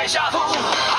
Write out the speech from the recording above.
在下铺。